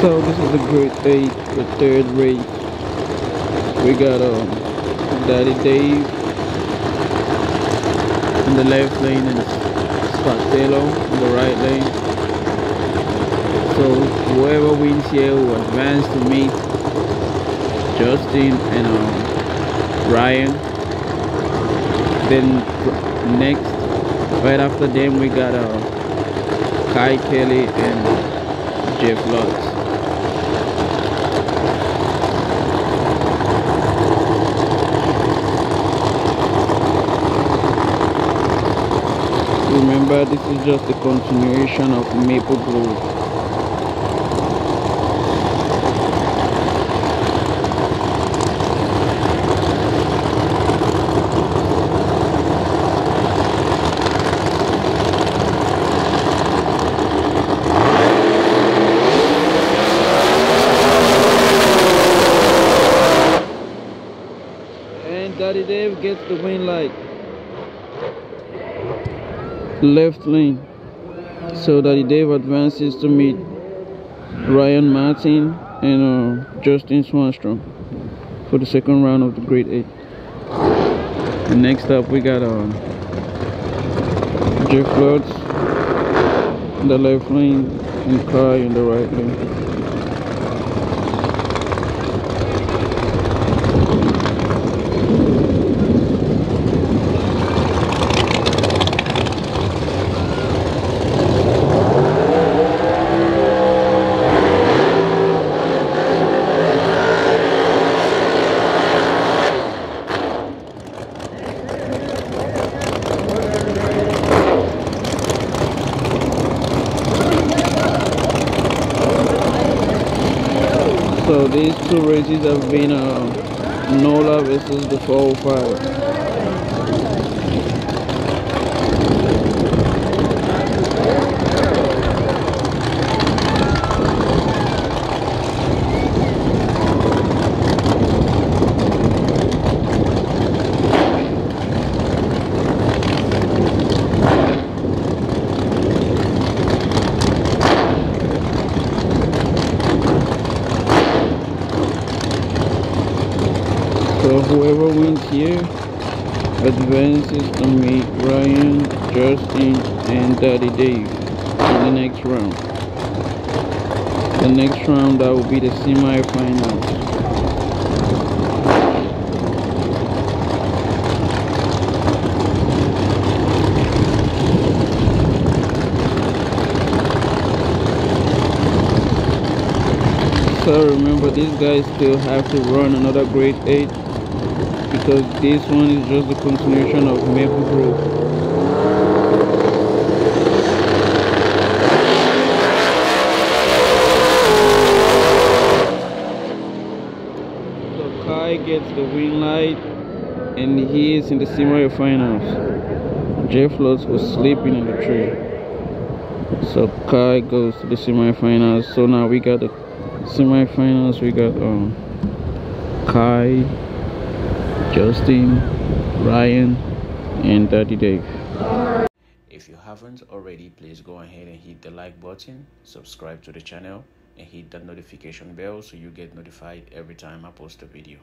So this is the Great eight, the third race. We got um Daddy Dave in the left lane and Taylor in the right lane. So whoever wins here will advance to meet Justin and um, Ryan. Then next, right after them, we got uh, Kye Kelley and Jeff Lutz. Remember, this is just a continuation of Maple Grove. And Daddy Dave gets the win light. Left lane. So Daddy Dave advances to meet Ryan Martin and uh, Justin Swanstrom for the second round of the Great 8. And next up we got uh, Jeff Lutz in the left lane and Kye in the right lane. So these two races have been uh, Nola versus the 405. So whoever wins here advances to meet Ryan, Justin, and Daddy Dave in the next round. The next round that will be the semi-finals. So remember these guys still have to run another Great 8 because this one is just the continuation of Maple Grove. So Kye gets the green light and he is in the semi-finals. Jeff Lutz was sleeping in the tree. So Kye goes to the semi-finals. So now we got the semi-finals. We got um Kye, Justin, Ryan, and Daddy Dave. If you haven't already, please go ahead and hit the like button, subscribe to the channel, and hit that notification bell so you get notified every time I post a video.